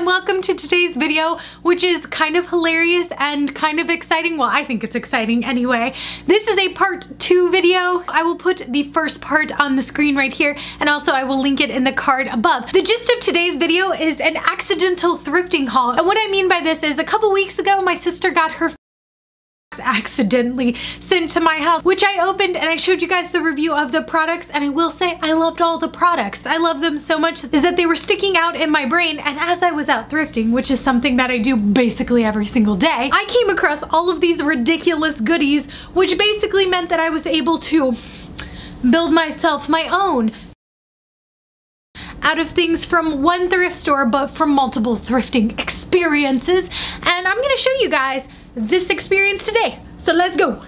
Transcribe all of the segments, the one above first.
and welcome to today's video, which is kind of hilarious and kind of exciting. Well, I think it's exciting anyway. This is a part two video. I will put the first part on the screen right here, and also I will link it in the card above. The gist of today's video is an accidental thrifting haul. And what I mean by this is a couple weeks ago, my sister got her accidentally sent to my house which I opened and I showed you guys the review of the products. And I will say I loved all the products. I love them so much is that they were sticking out in my brain. And as I was out thrifting which is something that I do basically every single day I came across all of these ridiculous goodies which basically meant that I was able to build myself my own out of things from one thrift store but from multiple thrifting experiences. And I'm gonna show you guys this experience today. So let's go.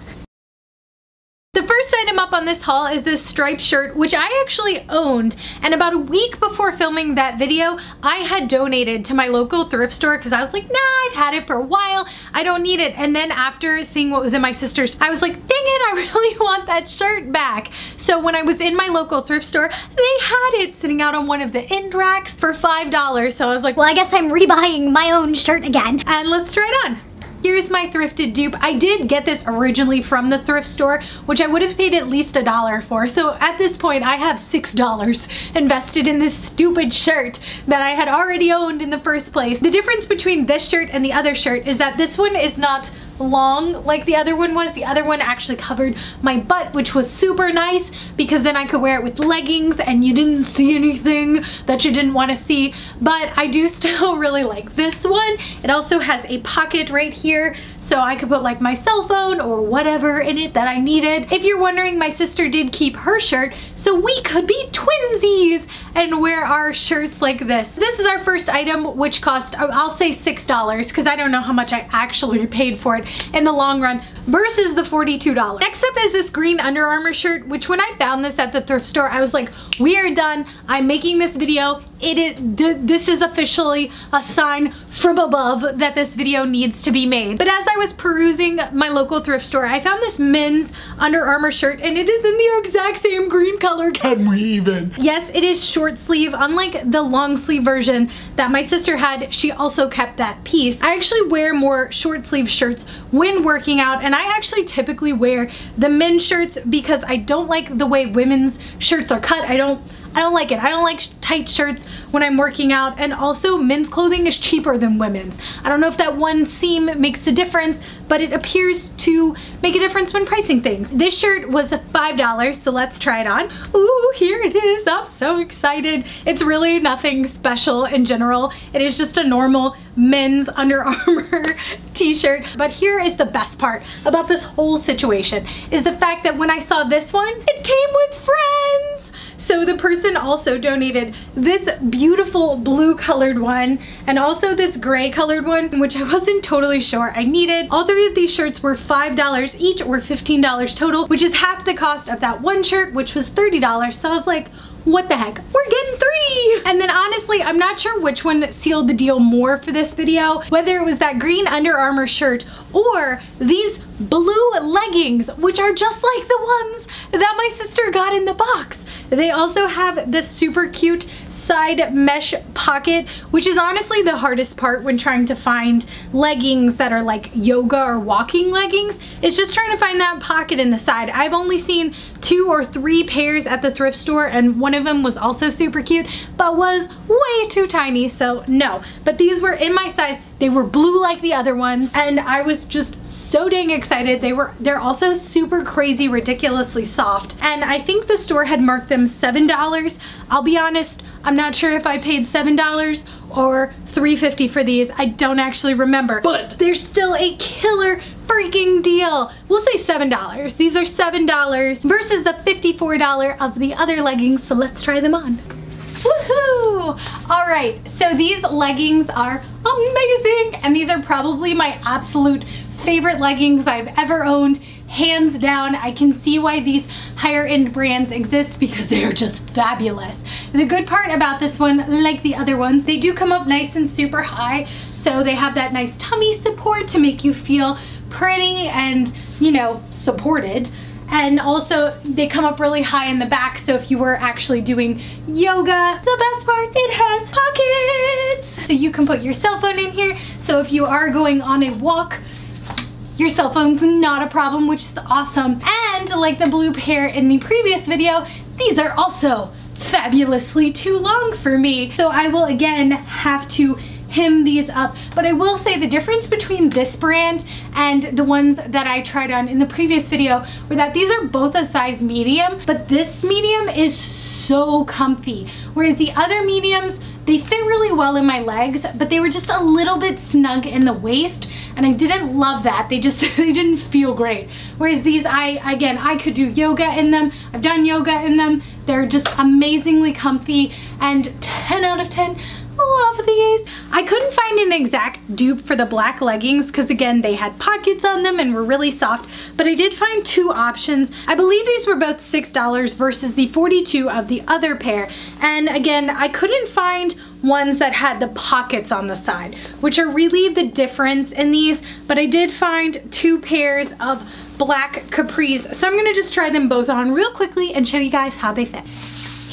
The first item up on this haul is this striped shirt, which I actually owned. And about a week before filming that video, I had donated to my local thrift store because I was like, nah, I've had it for a while. I don't need it. And then after seeing what was in my sister's, I was like, dang it, I really want that shirt back. So when I was in my local thrift store, they had it sitting out on one of the end racks for $5. So I was like, well, I guess I'm rebuying my own shirt again. And let's try it on. Here's my thrifted dupe. I did get this originally from the thrift store, which I would have paid at least a dollar for. So at this point, I have $6 invested in this stupid shirt that I had already owned in the first place. The difference between this shirt and the other shirt is that this one is not long like the other one was. The other one actually covered my butt, which was super nice because then I could wear it with leggings and you didn't see anything that you didn't want to see. But I do still really like this one. It also has a pocket right here so I could put like my cell phone or whatever in it that I needed. If you're wondering, my sister did keep her shirt so we could be twinsies and wear our shirts like this. This is our first item which cost, I'll say $6 because I don't know how much I actually paid for it in the long run versus the $42. Next up is this green Under Armour shirt which when I found this at the thrift store I was like, we are done. I'm making this video it is th this is officially a sign from above that this video needs to be made. But as I was perusing my local thrift store, I found this men's Under Armour shirt and it is in the exact same green color. Can we even? Yes, it is short sleeve. Unlike the long sleeve version that my sister had, she also kept that piece. I actually wear more short sleeve shirts when working out and I actually typically wear the men's shirts because I don't like the way women's shirts are cut. I don't I don't like it. I don't like tight shirts when I'm working out and also men's clothing is cheaper than women's. I don't know if that one seam makes a difference, but it appears to make a difference when pricing things. This shirt was $5, so let's try it on. Ooh, here it is. I'm so excited. It's really nothing special in general. It is just a normal men's Under Armour t-shirt. But here is the best part about this whole situation is the fact that when I saw this one, it came with friends. So the person also donated this beautiful blue colored one and also this gray colored one, which I wasn't totally sure I needed. All three of these shirts were $5 each or $15 total, which is half the cost of that one shirt, which was $30. So I was like, what the heck? We're getting three! And then honestly, I'm not sure which one sealed the deal more for this video, whether it was that green Under Armour shirt or these blue leggings, which are just like the ones that my sister got in the box. They also have this super cute side mesh pocket, which is honestly the hardest part when trying to find leggings that are like yoga or walking leggings. It's just trying to find that pocket in the side. I've only seen two or three pairs at the thrift store and one of them was also super cute, but was way too tiny, so no. But these were in my size. They were blue like the other ones and I was just so dang excited. They were, they're also super crazy, ridiculously soft. And I think the store had marked them $7. I'll be honest, I'm not sure if I paid $7 or $3.50 for these. I don't actually remember. But they're still a killer freaking deal. We'll say $7. These are $7 versus the $54 of the other leggings. So let's try them on. Woohoo! All right, so these leggings are amazing and these are probably my absolute favorite leggings I've ever owned hands down. I can see why these higher end brands exist because they are just fabulous. The good part about this one, like the other ones, they do come up nice and super high. So they have that nice tummy support to make you feel pretty and, you know, supported. And also they come up really high in the back so if you were actually doing yoga, the best part, it has pockets. So you can put your cell phone in here. So if you are going on a walk, your cell phone's not a problem, which is awesome. And like the blue pair in the previous video, these are also fabulously too long for me. So I will again have to hem these up. But I will say the difference between this brand and the ones that I tried on in the previous video were that these are both a size medium, but this medium is so comfy. Whereas the other mediums, they fit really well in my legs, but they were just a little bit snug in the waist and I didn't love that. They just, they didn't feel great. Whereas these, I, again, I could do yoga in them. I've done yoga in them. They're just amazingly comfy and 10 out of 10 love these. I couldn't find an exact dupe for the black leggings because again, they had pockets on them and were really soft, but I did find two options. I believe these were both $6 versus the 42 of the other pair. And again, I couldn't find ones that had the pockets on the side, which are really the difference in these, but I did find two pairs of black capris. So I'm gonna just try them both on real quickly and show you guys how they fit.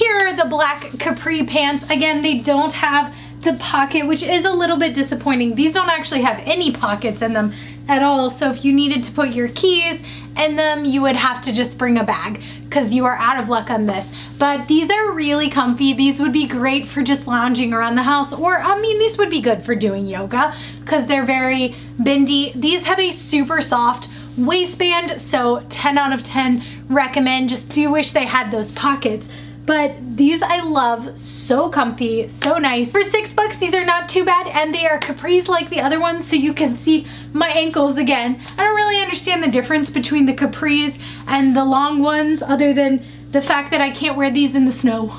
Here are the black capri pants. Again, they don't have the pocket, which is a little bit disappointing. These don't actually have any pockets in them at all. So if you needed to put your keys in them, you would have to just bring a bag because you are out of luck on this. But these are really comfy. These would be great for just lounging around the house or I mean, these would be good for doing yoga because they're very bendy. These have a super soft waistband. So 10 out of 10 recommend. Just do wish they had those pockets but these I love, so comfy, so nice. For six bucks, these are not too bad and they are capris like the other ones so you can see my ankles again. I don't really understand the difference between the capris and the long ones other than the fact that I can't wear these in the snow.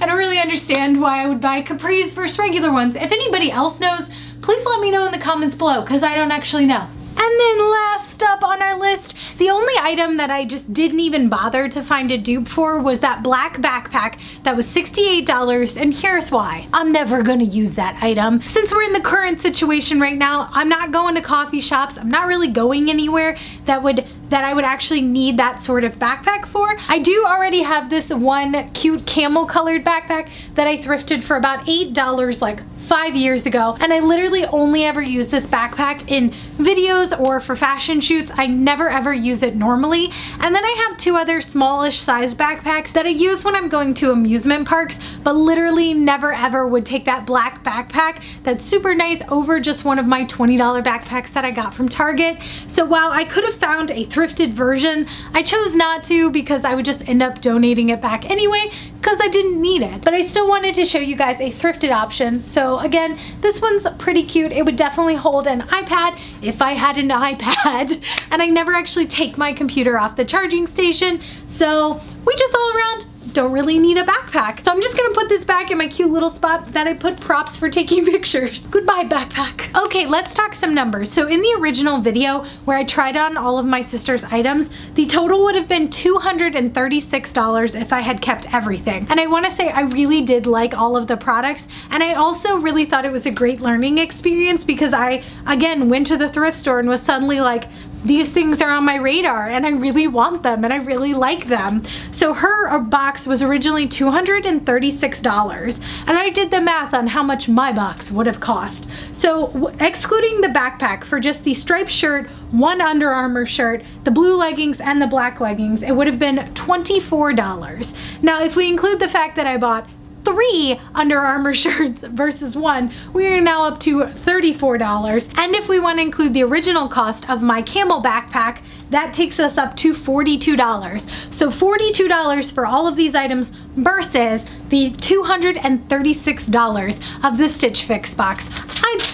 I don't really understand why I would buy capris versus regular ones. If anybody else knows, please let me know in the comments below because I don't actually know. And then last up on our list, the only item that I just didn't even bother to find a dupe for was that black backpack that was $68 and here's why. I'm never gonna use that item. Since we're in the current situation right now, I'm not going to coffee shops, I'm not really going anywhere that would that I would actually need that sort of backpack for. I do already have this one cute camel colored backpack that I thrifted for about $8 like five years ago and I literally only ever use this backpack in videos or for fashion shoots. I never ever use it normally. And then I have two other smallish sized backpacks that I use when I'm going to amusement parks, but literally never ever would take that black backpack that's super nice over just one of my $20 backpacks that I got from Target. So while I could have found a thrifted version, I chose not to because I would just end up donating it back anyway because I didn't need it. But I still wanted to show you guys a thrifted option. So again, this one's pretty cute. It would definitely hold an iPad if I had an iPad. and I never actually take my computer off the charging station. So we just all around don't really need a backpack. So I'm just gonna put this back in my cute little spot that I put props for taking pictures. Goodbye backpack. Okay, let's talk some numbers. So in the original video where I tried on all of my sister's items, the total would have been $236 if I had kept everything. And I wanna say I really did like all of the products and I also really thought it was a great learning experience because I, again, went to the thrift store and was suddenly like, these things are on my radar and I really want them and I really like them. So her box was originally $236 and I did the math on how much my box would have cost. So excluding the backpack for just the striped shirt, one Under Armour shirt, the blue leggings and the black leggings, it would have been $24. Now if we include the fact that I bought three Under Armour shirts versus one, we are now up to $34. And if we want to include the original cost of my camel backpack, that takes us up to $42. So $42 for all of these items versus the $236 of the Stitch Fix box.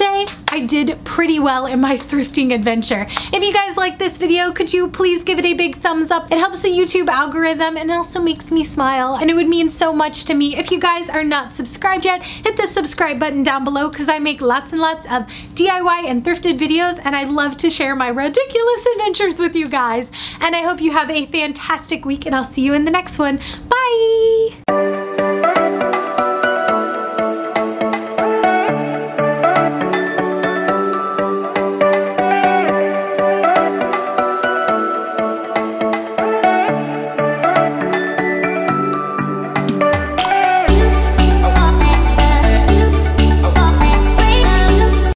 Say I did pretty well in my thrifting adventure. If you guys like this video, could you please give it a big thumbs up? It helps the YouTube algorithm and also makes me smile and it would mean so much to me. If you guys are not subscribed yet, hit the subscribe button down below because I make lots and lots of DIY and thrifted videos and I love to share my ridiculous adventures with you guys. And I hope you have a fantastic week and I'll see you in the next one. Bye!